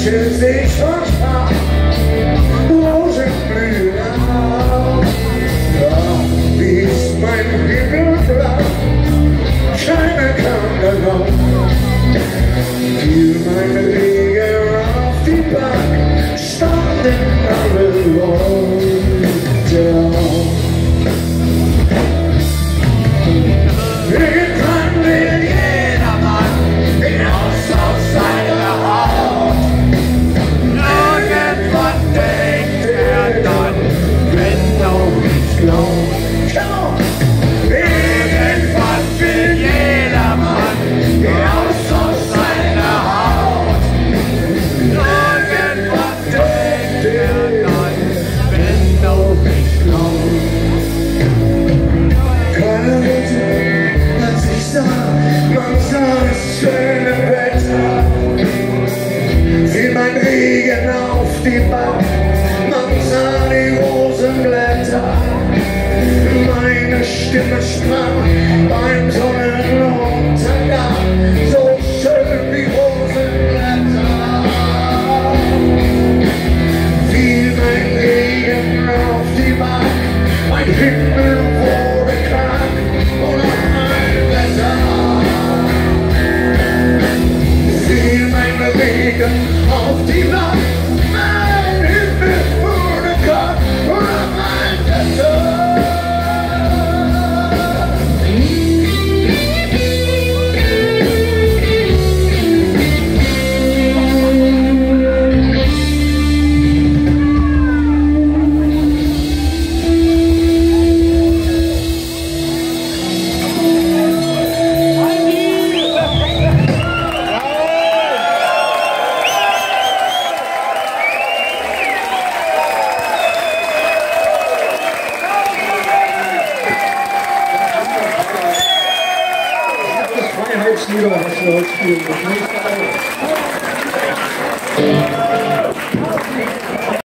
Tuesday comes by. Stimmenschklang beim Sonnenuntergang so schön wie Rosenblätter. Wie mein Leben auf die Bank, mein Himmel wurde krank und mein Wetter. Regen auf die 地球の話をし球に。